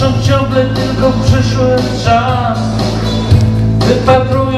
patrzą ciągle tylko w przyszły czas Wypatrują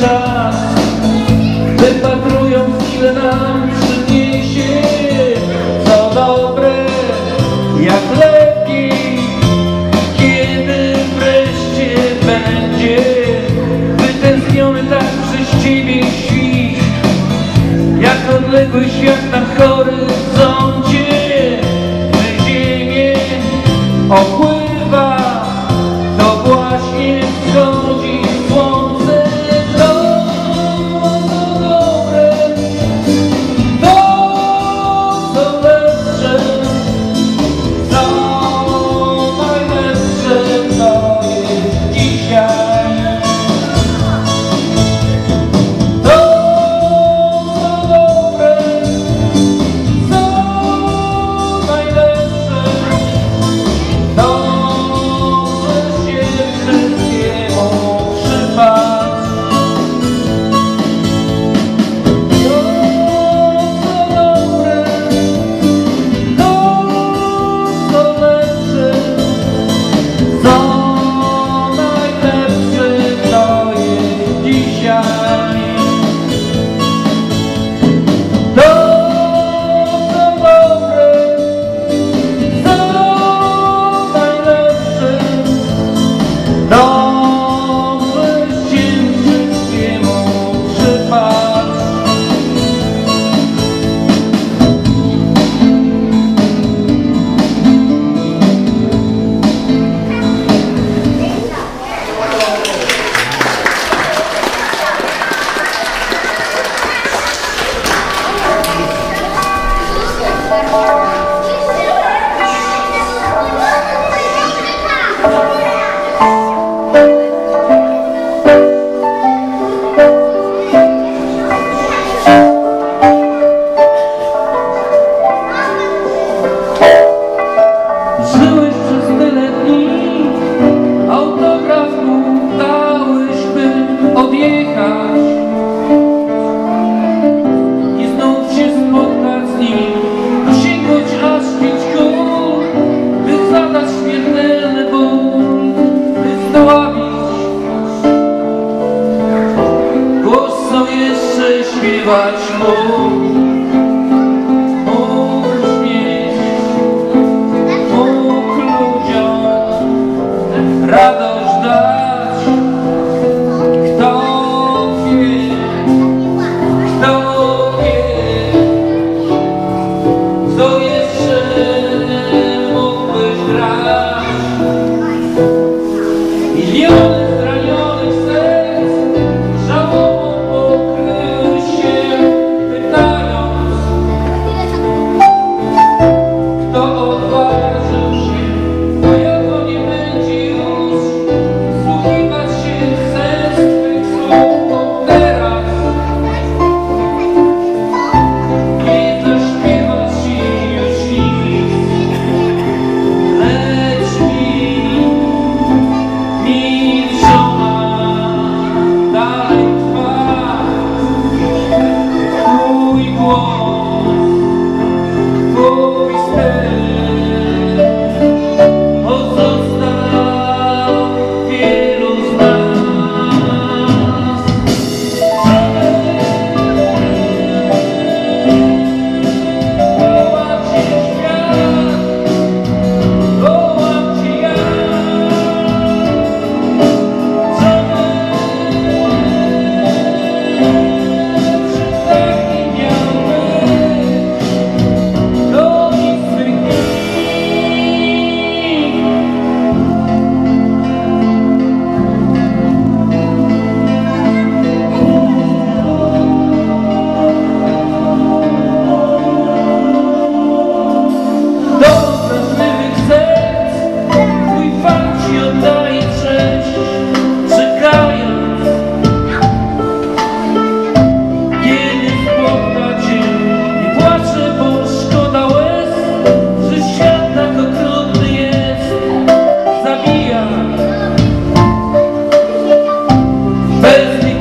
czas. Wypatrują chwilę nam. Senhor.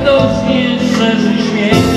widocznie szerzy śmiech.